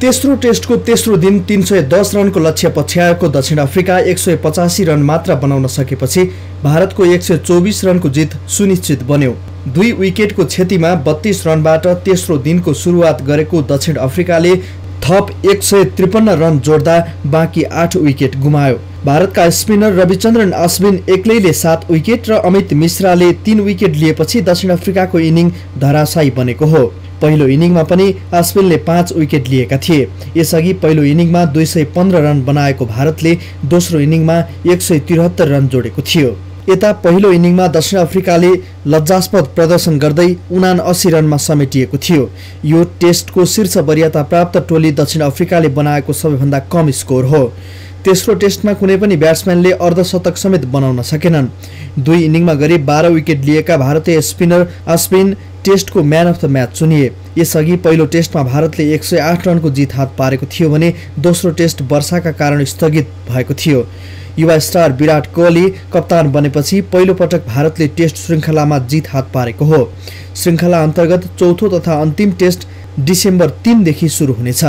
तेस्रो टेस्टको तेस्रो दिन तीन सय दस रनको लक्ष्य पछ्याएको दक्षिण अफ्रिका एक सय पचासी रन मात्र बनाउन सकेपछि भारतको एक सय चौबिस रनको जित सुनिश्चित बन्यो। दुई विकेटको क्षतिमा बत्तीस रनबाट तेस्रो दिनको सुरुवात गरेको दक्षिण अफ्रिकाले थप एक सय त्रिपन्न रन जोड्दा बाँकी आठ विकेट गुमायो। भारतका स्पिनर रविचन्द्रन अश्विन एक्लैले सात विकेट र अमित मिश्राले तीन विकेट लिएपछि दक्षिण अफ्रिकाको इनिङ धराशायी बनेको हो। पहिलो इनिङमा पनि अश्विनले पाँच विकेट लिएका थिए। यसअघि पहिलो इनिङमा दुई सय पन्ध्र रन बनाएको भारतले दोस्रो इनिङमा एक सय त्रिहत्तर रन जोडेको थियो। यता पहिलो इनिङमा दक्षिण अफ्रिकाले लज्जास्पद प्रदर्शन गर्दै उना अस्सी रनमा समेटिएको थियो। यो टेस्टको शीर्ष वरियता प्राप्त टोली दक्षिण अफ्रिकाले बनाएको सबैभन्दा कम स्कोर हो। तेस्रो टेस्टमा कुनै पनि ब्याट्सम्यानले अर्धशतक समेत बनाउन सकेनन्। दुई इनिङमा गरी बाह्र विकेट लिएका भारतीय स्पिनर अश्विन टेस्टको म्यान अफ द म्याच चुनिए। यसअघि पहिलो टेस्टमा भारतले एक सय आठ रनको जित हात पारेको थियो भने दोस्रो टेस्ट वर्षाका कारण स्थगित भएको थियो। युवा स्टार विराट कोहली कप्तान बनेपछि पहिलो पटक भारतले टेस्ट श्रृङ्खलामा जित हात पारेको हो। श्रृङ्खला अन्तर्गत चौथो तथा अन्तिम टेस्ट डिसेम्बर तिनदेखि सुरु हुनेछ।